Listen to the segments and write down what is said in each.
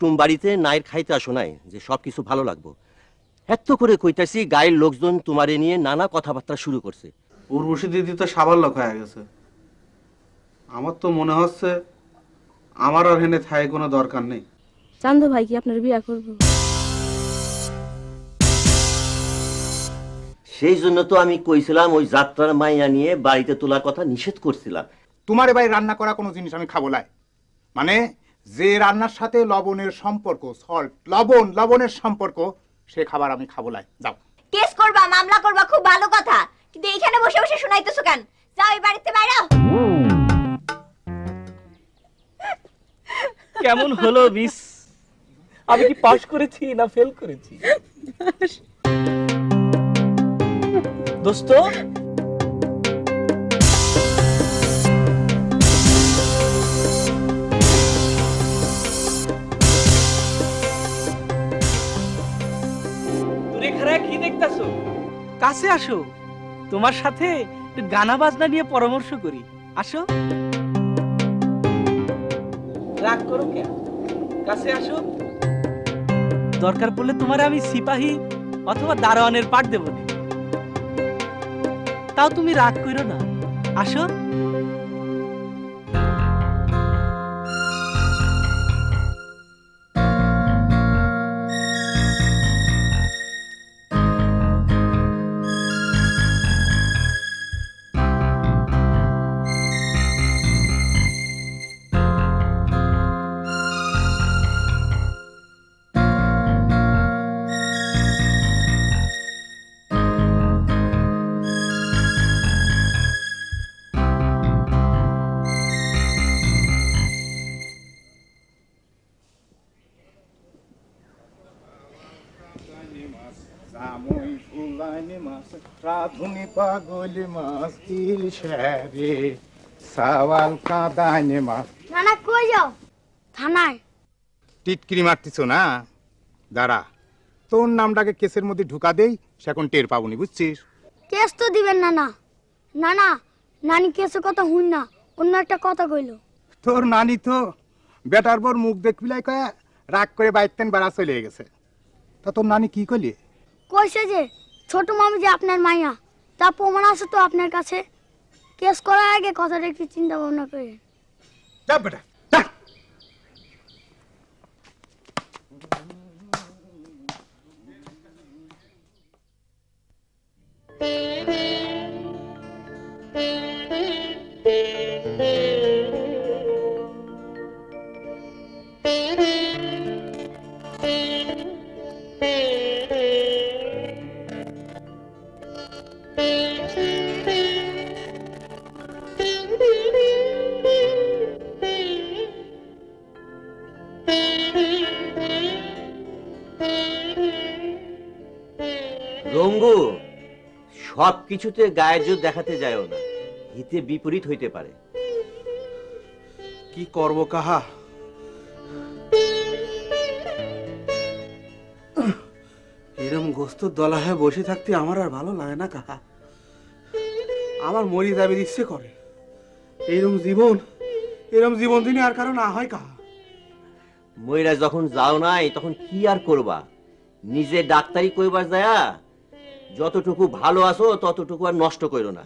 কুটুম বাড়িতে নাইর খাইতে আসো নাই যে সব কিছু ভালো লাগবো। এত করে কইতাছি গায়ের লোকজন তোমারে নিয়ে নানা কথাবার্তা শুরু করছে। উর্বশী দিদি তো সাবার লোক হয়ে গেছে। আমার তো মনে হচ্ছে আমার আর হেনে থাই কোনো দরকার নেই। চান্দু ভাই কি আপনার বিয়া করব? সেই জন্য তো আমি কইছিলাম ওই যাত্রার মাইয়া নিয়ে বাড়িতে তোলার কথা নিষেধ করছিলাম। তোমার এবার রান্না করা কোনো জিনিস আমি খাব লাই। মানে যে রান্নার সাথে লবণের সম্পর্ক সল্ট লবণ লবণের সম্পর্ক সে খাবার আমি খাব লাই। যাও। কেস করবা মামলা করবা খুব ভালো কথা। কিন্তু এইখানে বসে বসে শোনাইতেছো কেন? যাও এই বাড়িতে বাইরাও কেমন হলো বিস আমি কি পাস করেছি না ফেল করেছি? দোস্ত কাছে আসো। তোমার সাথে গানা বাজনা নিয়ে পরামর্শ করি। আসো। রাগ করো কাছে আসো। দরকার পড়লে তোমার আমি সিপাহী অথবা দারোয়ানের পাঠ দেব তাও তুমি রাগ করো না। আসো। পাগলি মাছ ইলশারে সাওয়াল কাদানি মাছ নানা কই যাও? থানায়। টিটকিরি মারতিছো না? দাঁড়া তোর নামটাকে কেসের মধ্যে ঢুকা দেই সে এখন টের পাবনি বুঝছিস? কেস তো দিবেন না না। না না নানি কেসে কথা হুন না অন্য একটা কথা কইলো। তোর নানি তো বেটার বর মুখ দেখবিলাই কয়ে রাগ করে বাইতেন বেড়া চলে গেছে। তা তোর নানি কি করলি কইছে যে ছোট মামি যে আপনার মাইয়া তা প্রমাণ আছে তো আপনার কাছে? কেস করার আগে কথাটা একটু চিন্তা ভাবনা করে। বেটা যা। রঙ্গু কিছুতে গায়ের জোর দেখাতে যায়ও না। হিতে বিপরীত হইতে পারে। কি করব কাহা? এরম গোস্ত দলা হয়ে বসে থাকতে আমার আর ভালো লাগে না কাহা। আমার মরি যাবে ইচ্ছে করে। এইরম জীবন এরম জীবন দিনে আর কারও না হয় কাহা। ময়রা যখন যাও নাই তখন কি আর করবা? নিজে ডাক্তারি কইবার যায়া যতটুকু ভালো আছো ততটুকু আর নষ্ট করো না।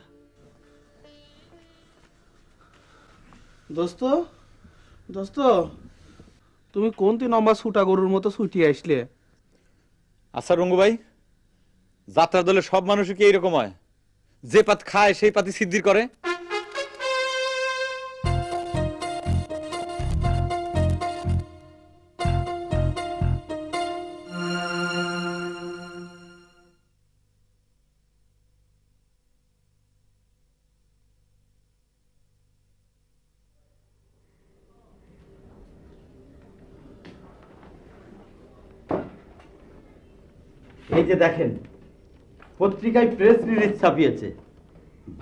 দোস্ত দোস্ত তুমি কোন তিন নম্বর ছুটা গরুর মতো ছুটি আসলে? আচ্ছা রঙ্গু ভাই যাত্রা দলে সব মানুষই কি এইরকম হয়? যে পাত খায় সেই পাতি সিদ্ধির করে? পত্রিকায় প্রেস রিলিজ ছাপিয়েছে।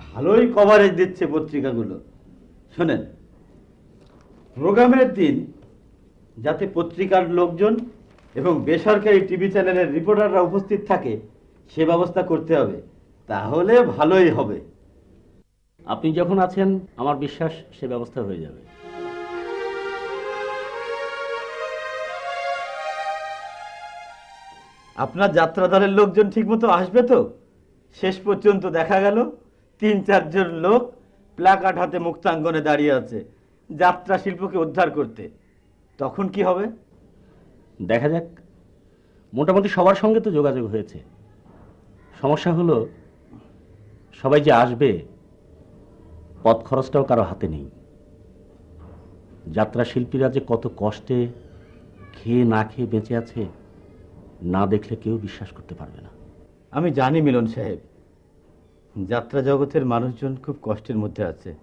ভালোই কভারেজ দিচ্ছে পত্রিকাগুলো। শোনেন প্রোগ্রামের দিন যাতে পত্রিকার লোকজন এবং বেসরকারি টিভি চ্যানেলের রিপোর্টাররা উপস্থিত থাকে সে ব্যবস্থা করতে হবে। তাহলে ভালোই হবে। আপনি যখন আছেন আমার বিশ্বাস সে ব্যবস্থা হয়ে যাবে। আপনার যাত্রা দলের লোকজন ঠিকমতো আসবে তো? শেষ পর্যন্ত দেখা গেল, তিন, চারজন লোক প্লাকার্ড হাতে মুক্তাঙ্গনে দাঁড়িয়ে আছে, যাত্রা শিল্পকে উদ্ধার করতে। তখন কি হবে? দেখা যাক। মোটামুটি সবার সঙ্গে তো যোগাযোগ হয়েছে। সমস্যা হলো, সবাই যে আসবে, পথ খরচটাও কারও হাতে নেই। যাত্রা শিল্পীরা যে কত কষ্টে খেয়ে না খেয়ে বেঁচে আছে, না দেখলে কেউ বিশ্বাস করতে পারবে না। আমি জানি মিলন সাহেব যাত্রা জগতের মানুষজন খুব কষ্টের মধ্যে আছে।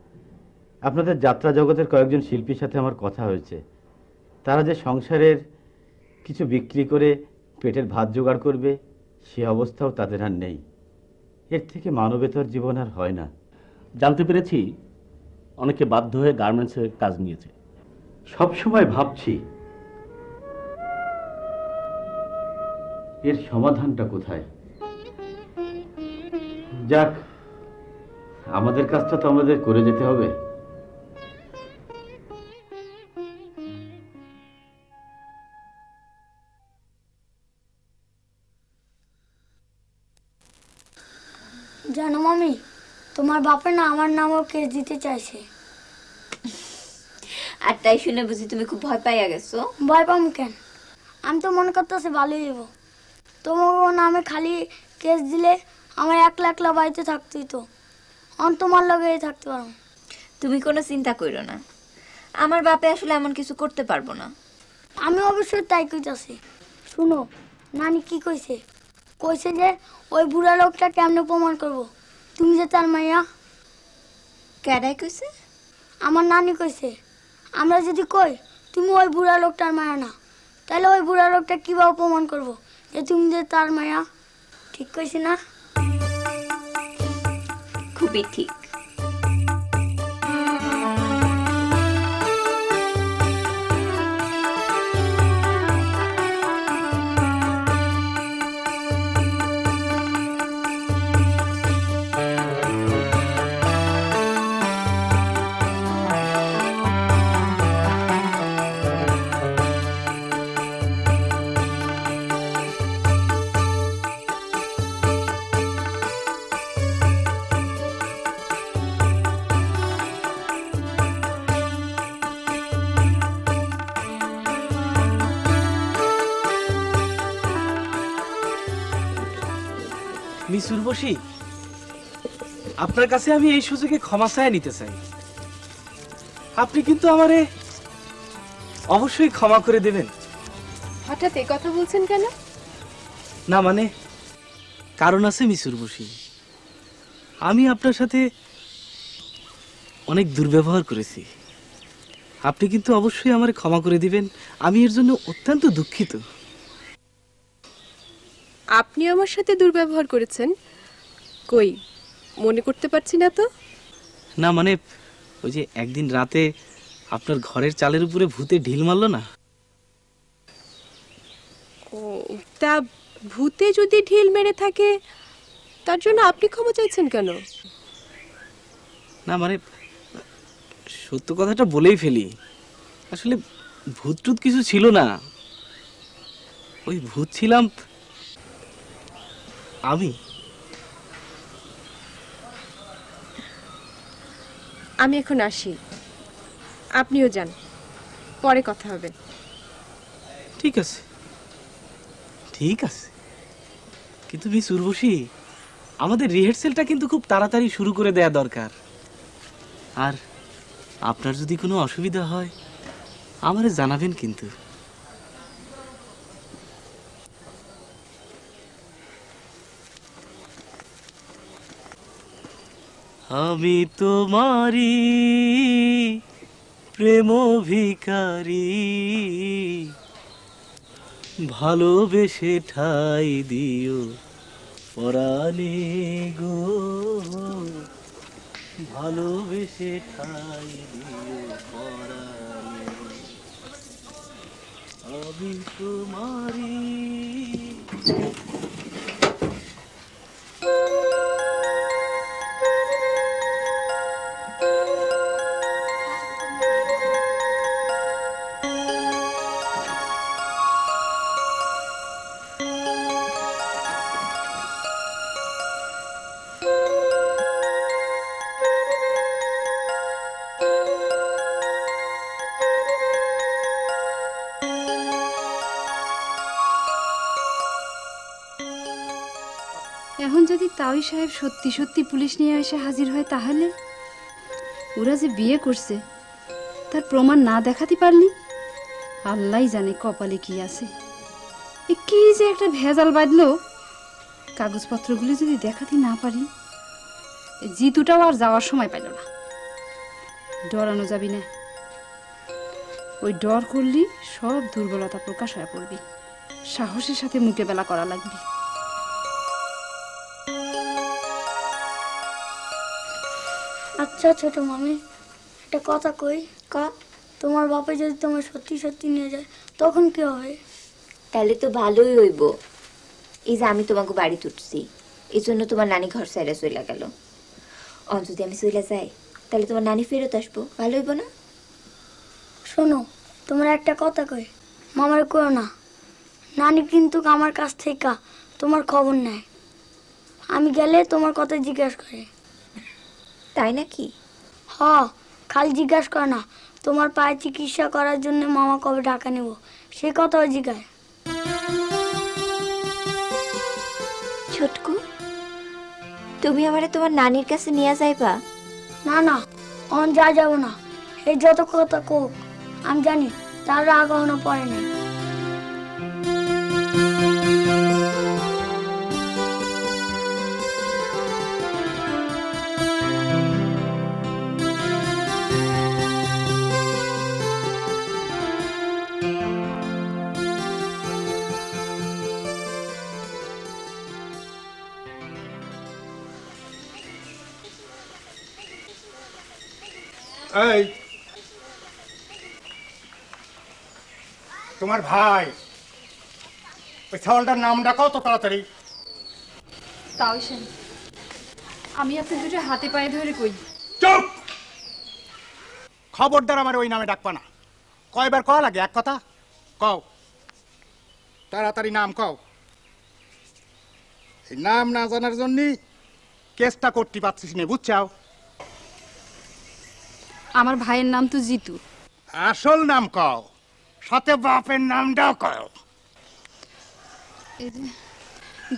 আপনাদের যাত্রা জগতের কয়েকজন শিল্পীর সাথে আমার কথা হয়েছে। তারা যে সংসারের কিছু বিক্রি করে পেটের ভাত জোগাড় করবে সে অবস্থাও তাদের আর নেই। এর থেকে মানবেতর জীবন আর হয় না। জানতে পেরেছি অনেকে বাধ্য হয়ে গার্মেন্টসের কাজ নিয়েছে। সব সময় ভাবছি এর সমাধানটা কোথায়? যাক আমাদের কাজটা তো আমাদের করে যেতে হবে। জানো মামি তোমার বাপে না আমার নামও কেস দিতে চাইছে? আর তাই শুনে বুঝি তুমি খুব ভয় পাইয়া গেছো? ভয় পাম কেন? আমি তো মনে করতেছি ভালোই হইব তোমার নামে খালি কেস দিলে আমার একলা একলা বাড়িতে থাকতেই তো। অন তোমার লগেই থাকতে পারো তুমি কোনো চিন্তা করো না। আমার বাপে আসলে এমন কিছু করতে পারব না। আমি অবশ্যই তাই কইতাছি। শুনো নানি কি কইছে? কইছে যে ওই বুড়া লোকটা কেমনে প্রমাণ করব? তুমি যে তার মাইয়া। কেডাই কইছে? আমার নানি কইছে আমরা যদি কই তুমি ওই বুড়া লোকটার মায়া না। তাহলে ওই বুড়া লোকটা কীভাবে প্রমাণ করব যে তুমি যে তার মায়া? ঠিক কইছি না? खूबी ठीक। উর্বশী আপনার কাছে আমি এই সুযোগে ক্ষমা চায় নিতে চাই। আপনি কিন্তু আমারে অবশ্যই ক্ষমা করে দেবেন। হঠাৎ এ কথা বলছেন কেন? না মানে কারণ আছে মিস উর্বশী আমি আপনার সাথে অনেক দুর্ব্যবহার করেছি। আপনি কিন্তু অবশ্যই আমারে ক্ষমা করে দিবেন। আমি এর জন্য অত্যন্ত দুঃখিত। আপনি আমার সাথে দুর্ব্যবহার করেছেন। কই? মনে করতে পারছি না তো। না মানে ওই যে একদিন রাতে আপনার ঘরের চালের উপরে ভূতে ঢিল মারলো না? ও তা ভূতে যদি ঢিল মেরে থাকে তার জন্য আপনি ক্ষমা চাইছেন কেন? না মানে সত্য কথাটা বলেই ফেলি। আসলে ভূত টুত কিছু ছিল না। ওই ভূত ছিলাম আমি। আমি এখন আসি। আপনিও যান। পরে কথা হবে। ঠিক আছে। ঠিক আছে। কিন্তু মিস উর্বশী, আমাদের রিহার্সেলটা কিন্তু খুব তাড়াতাড়ি শুরু করে দেয়া দরকার। আর আপনার যদি কোনো অসুবিধা হয়, আমারে জানাবেন কিন্তু। আমি তোমারি প্রেম ভিকারি ভালোবেসে ঠাই দিও পরাণে গো। ভালোবেসে ঠাই দিও পরাণে আমি তোমারি তাওই সাহেব সত্যি সত্যি পুলিশ নিয়ে এসে হাজির হয় তাহলে? ওরা যে বিয়ে করছে, তার প্রমাণ না দেখাতে পারলি? আল্লাহ জানে কপালে কি আছে। এ কি যে একটা ভেজাল বাঁধলো। কাগজপত্রগুলো যদি দেখাতে না পারি জিতুটাও আর যাওয়ার সময় পাইল না। ডরানো যাবি না। ওই ডর করলি সব দুর্বলতা প্রকাশ হয়ে পড়বি। সাহসের সাথে মোকাবেলা করা লাগবে। আচ্ছা ছোট মামি একটা কথা কই কা তোমার বাপে যদি তোমার সত্যি সত্যি নিয়ে যায় তখন কি হবে? তাহলে তো ভালোই হইব। এই যে আমি তোমাকে বাড়ি তুটছি এই জন্য তোমার নানি ঘর সাইডে চলে গেল। অন যদি আমি চলে যাই তাহলে তোমার নানি ফেরত আসব ভালো হইব না? শোনো তোমার একটা কথা কই মামার করো না নানি কিন্তু আমার কাছ থেকে তোমার খবর নেয়। আমি গেলে তোমার কথা জিজ্ঞাসা করে। তাই নাকি? হ খালি জিজ্ঞাসা করে না। তোমার পায়ে চিকিৎসা করার জন্য মামা কবে টাকা নেব? সে কথাও জিজ্ঞাসা ছোটকু তুমি আমারে তোমার নানির কাছে নিয়ে যাইবা? না না অন যা যাব না। এই যত কথা কোক আমি জানি তার রাগ এখনও পড়ে নাই। এই তোমার ভাই ওই ছাওয়ালটার নামটা তো তাড়াতাড়ি? তাওই সাহেব আমি আপনার দুটো হাতে পায়ে ধরে কই? চুপ! খবরদার আমার ওই নামে ডাকবা না। কয়বার কওয়া লাগে? এক কথা? কও। তাড়াতাড়ি নাম কও। এই নাম না জানার জন্য কেসটা করতে পারছিস না বুঝছাও? আমার ভাইয়ের নাম তো জিতু। আসল নাম কও। সাথে বাপের নামটাও কও।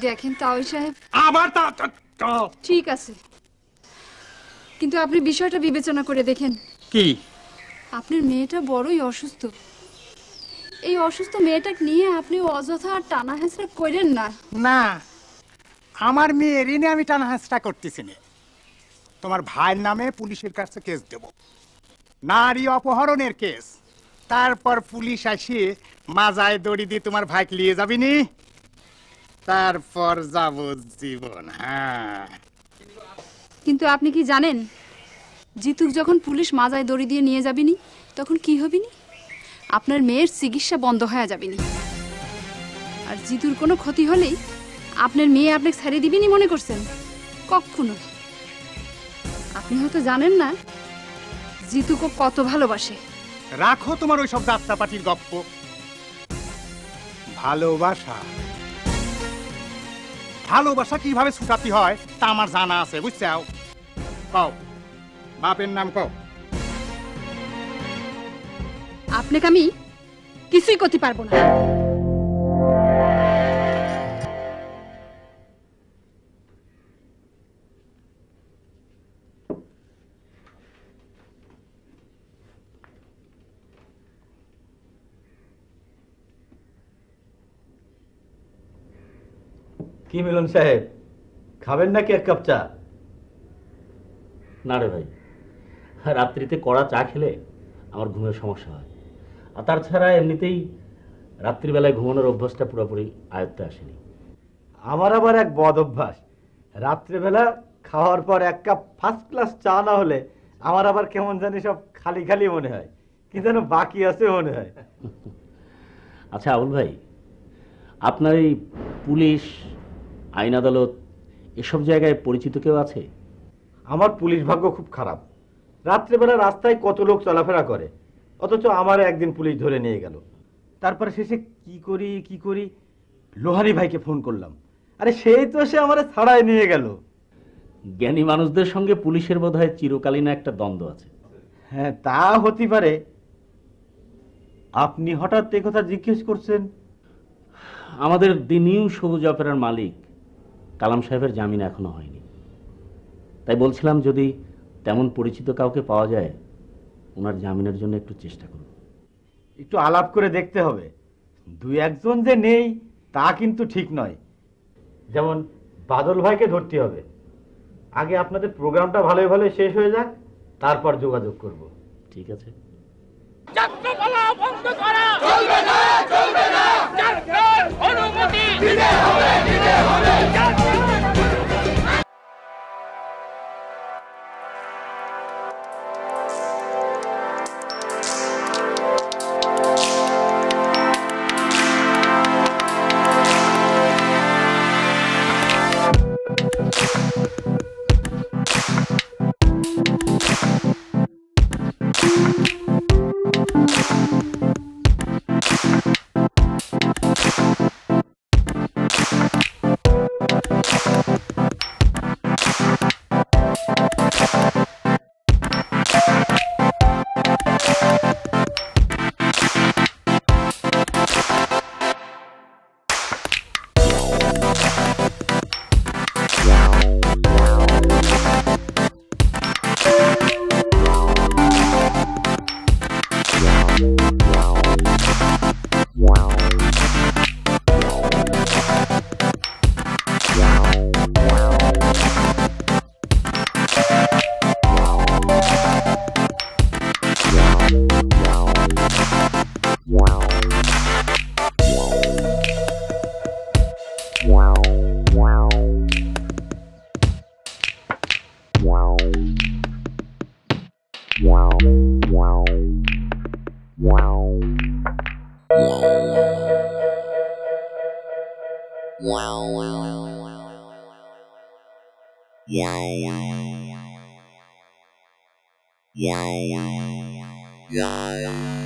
দেখেন তাওই সাহেব। আবার ঠিক আছে। কিন্তু আপনি বিষয়টা বিবেচনা করে দেখেন। কি? আপনার মেয়েটা বড়ই অসুস্থ। এই অসুস্থ মেয়েটাকে নিয়ে আপনি অযথা আর টানা হেঁচড়া করেন না। না আমার মেয়ের এনে আমি টানা হাসটা করতেছি না। তোমার ভাইয়ের নামে পুলিশের কাছে কেস দেব। নারী অপহরণের কেস। তারপর পুলিশ আসে, মাজায় দড়ি দিয়ে তোমার ভাইকে নিয়ে যাবি নি? তারপর যাব জীবন হ্যাঁ। কিন্তু আপনি কি জানেন, জিতুক যখন পুলিশ মাজায় দড়ি দিয়ে নিয়ে যাবিনি তখন কি হবিনি আপনার মেয়ের চিকিৎসা বন্ধ হয়ে যাবেনি আর জিতুর কোনো ক্ষতি হলেই আপনার মেয়ে আপনাকে ছাড়িয়ে দিবেনি মনে করছেন? কখনো আপনি হয়তো জানেন না জিতুকে কত ভালোবাসে। রাখো তোমার ওই সব যাত্রাপাটির গপ্প। ভালোবাসা। ভালোবাসা কীভাবে ছুটাতে হয় তা আমার জানা আছে বুঝছাও? কও বাপের নাম কও? আপনাকে আমি কিছুই করতে পারব না। কি মিলন সাহেব? খাবেন নাকি এক কাপ চা? না রে ভাই। রাত্রিতে কড়া চা খেলে আমার ঘুমের সমস্যা হয়। আর তাছাড়া এমনিতেই রাত্রিবেলায় ঘুমানোর অভ্যাসটা পুরোপুরি আয়ত্তে আসেনি। আমার আবার এক বদ অভ্যাস। রাত্রেবেলা খাওয়ার পর এক কাপ ফার্স্ট ক্লাস চা না হলে আমার আবার কেমন জানি সব খালি খালি মনে হয়। কি যেন বাকি আছে মনে হয়। আচ্ছা আবুল ভাই আপনার এই পুলিশ আইন আদালত এসব জায়গায় পরিচিত কেউ আছে? আমার পুলিশ ভাগ্য খুব খারাপ। রাত্রেবেলা রাস্তায় কত লোক চলাফেরা করে অথচ আমার একদিন পুলিশ ধরে নিয়ে গেল। তারপরে শেষে কি করি কি করি লোহারি ভাইকে ফোন করলাম। আরে সেই তো সে আমার ছাড়াই নিয়ে গেল। জ্ঞানী মানুষদের সঙ্গে পুলিশের বোধ হয় চিরকালীন একটা দ্বন্দ্ব আছে। হ্যাঁ তা হতে পারে। আপনি হঠাৎ এ কথা জিজ্ঞেস করছেন? আমাদের দি নিউ সবুজ অপেরার মালিক কালাম সাহেবের জামিন এখনও হয়নি। তাই বলছিলাম যদি তেমন পরিচিত কাউকে পাওয়া যায় ওনার জামিনের জন্য একটু চেষ্টা করুন। একটু আলাপ করে দেখতে হবে। দুই একজন যে নেই তা কিন্তু ঠিক নয়। যেমন বাদল ভাইকে ধরতে হবে। আগে আপনাদের প্রোগ্রামটা ভালোই ভালো শেষ হয়ে যাক তারপর যোগাযোগ করব। ঠিক আছে। যাত্রাপালা বন্ধ করা। চলবে না চলবে না। অনুমতি দিতে হবে দিতে হবে। অন্য Yeah.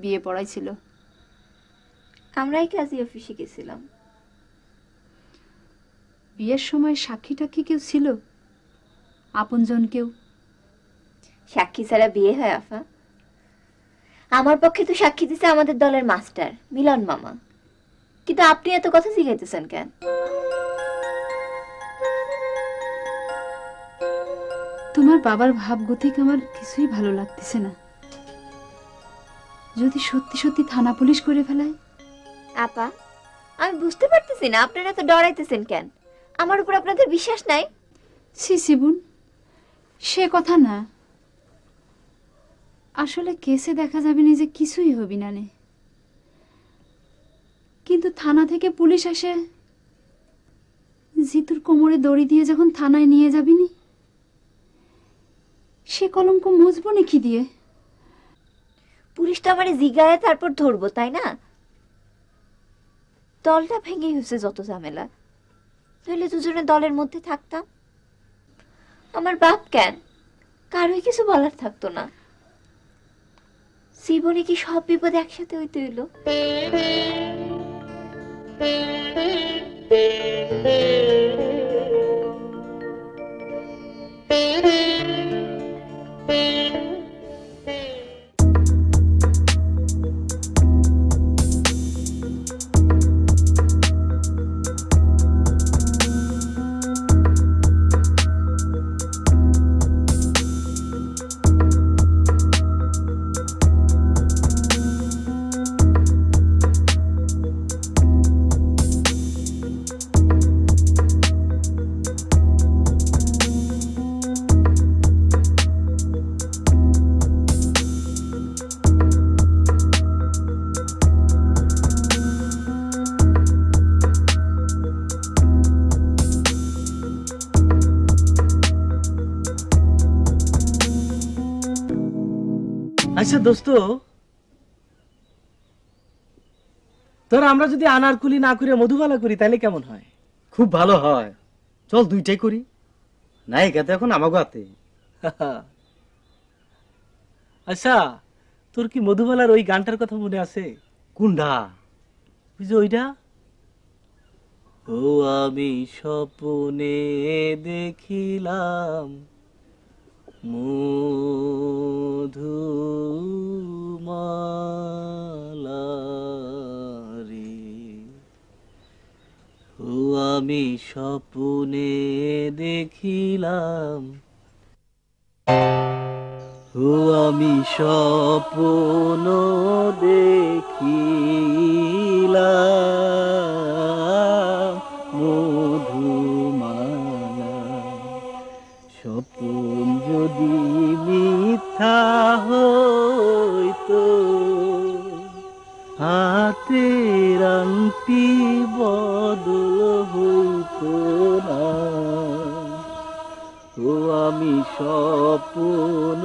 বিয়ে পড়াইছিল। আমরাই কাজী অফিসে গেছিলাম। বিয়ের সময় সাক্ষী টাক্ষী কেউ ছিল? আপনজন কেউ? সাক্ষী ছাড়া বিয়ে হয় আফা। আমার পক্ষে তো সাক্ষী দিছে আমাদের দলের মাস্টার মিলন মামা। কিন্তু আপনি এত কথা শিখাইতেছেন কেন? তোমার বাবার ভাবগতিক আমার কিছুই ভালো লাগতেছে না। যদি সত্যি সত্যি থানা পুলিশ করে ফেলায়? আপা আমি বুঝতে পারতেছি না আপনারা তো ডরাইতেছেন কেন? আমার উপর আপনাদের বিশ্বাস নাই? সি সিবুন সে কথা না। আসলে কেসে দেখা যাবে না যে কিছুই হবি না নে। কিন্তু থানা থেকে পুলিশ আসে জিতুর কোমরে দড়ি দিয়ে যখন থানায় নিয়ে যাবিনি সে কলঙ্ক মুছবো নাকি দিয়ে? পুলিশ তো আমার জিগায় তারপর ধরবো, তাই না? দলটা ভেঙে হয়েছে যত ঝামেলা। নইলে দুজনে দলের মধ্যে থাকতাম। আমার বাপ কেন? কারোই কিছু বলার থাকতো না। জীবনে কি সব বিপদ একসাথে হইতে হইল? আচ্ছা দোস্ত। তোর আমরা যদি আনারকুলি না করে মধুবালা করি তাহলে কেমন হয়? খুব ভালো হয়। চল দুইটাই করি। নায়িকা তো এখন আমাকে হাতে। আচ্ছা তোর কি মধুবালার ওই গানটার কথা মনে আছে? কোনটা? ওই যে ওইটা? ও আমি স্বপ্নে দেখিলাম মধুমালারে ও আমি স্বপ্নে দেখিলাম। ও আমি স্বপ্ন দেখিলাম। আংটি বদল হইতো না? ও আমি স্বপ্ন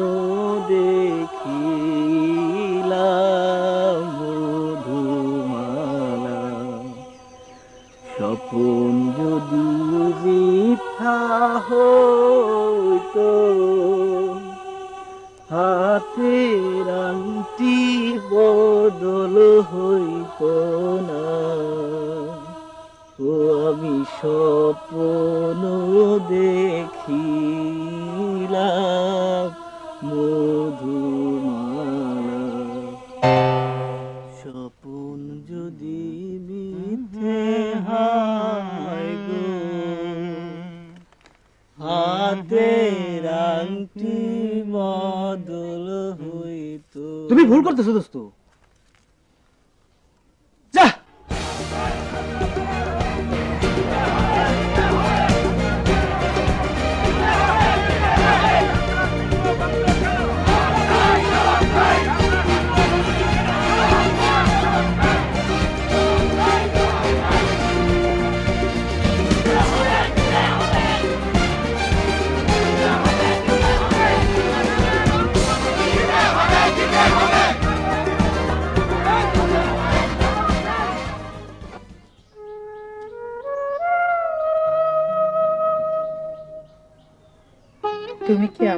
দেখিলাম মধুমালা। স্বপন যদি মিথ্যা হইতো হাতের আংটি বদল হইত না। ও আমি স্বপ্ন দেখিলাম মধুমালা ভুল করতেছো দোস্ত।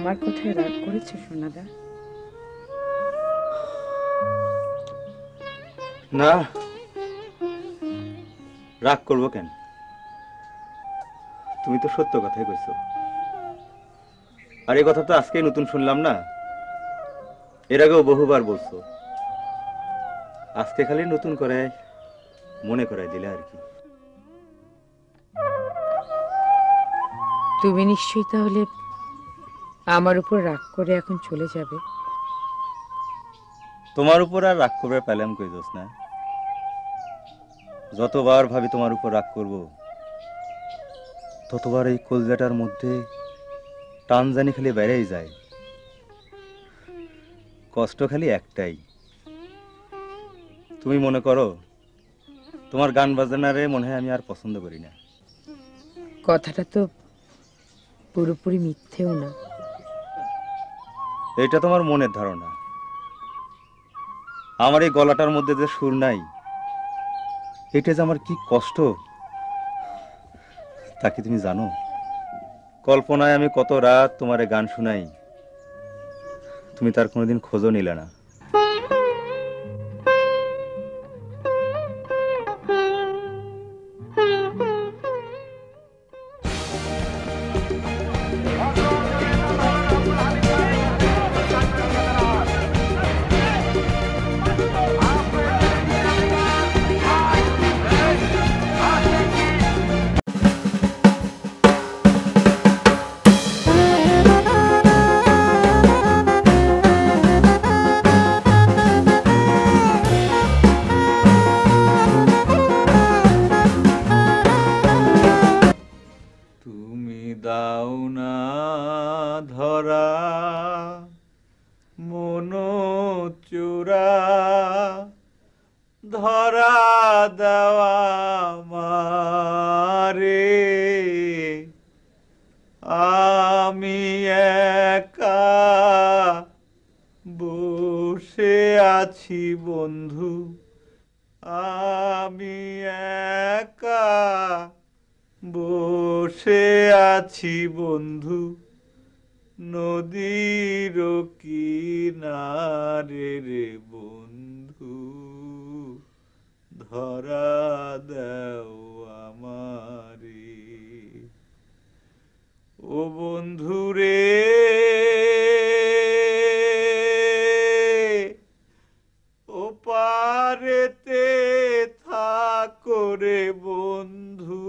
আমার কথায় রাগ করেছ সোনাদা। না। রাগ করব কেন? তুমি তো সত্য কথাই কইছো। আর এই কথা তো আজকেই নতুন শুনলাম না? এর আগেও বহুবার বলছো। আজকে খালি নতুন করে মনে করাই দিলে আর কি। তুমি নিশ্চয়ই তাহলে আমার উপর রাগ করে এখন চলে যাবে। তোমার উপর আর রাগ করবে পেলাম কই দোষ না? যতবার ভাবি তোমার উপর রাগ করব ততবার এই কলজাটার মধ্যে টান জানি খালি বেড়েই যায়। কষ্ট খালি একটাই। তুমি মনে করো তোমার গান বাজনারে মনে হয় আমি আর পছন্দ করি না। কথাটা তো পুরোপুরি মিথ্যেও না। এটা তোমার মনের ধারণা। আমার এই গলাটার মধ্যে যে সুর নাই, এটা যে আমার কি কষ্ট? তাকে তুমি জানো? কল্পনায় আমি কত রাত তোমারে গান শুনাই, তুমি তার কোনোদিন খোঁজও নিলে না। বসে আছি বন্ধু। আমি একা বসে আছি বন্ধু। নদীর কিনারে রে বন্ধু, ধরা দেও আমারে। ও বন্ধু রে থাকরে বন্ধু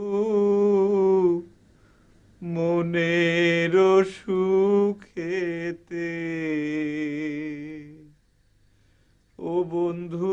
মনের সুখেতে। ও বন্ধু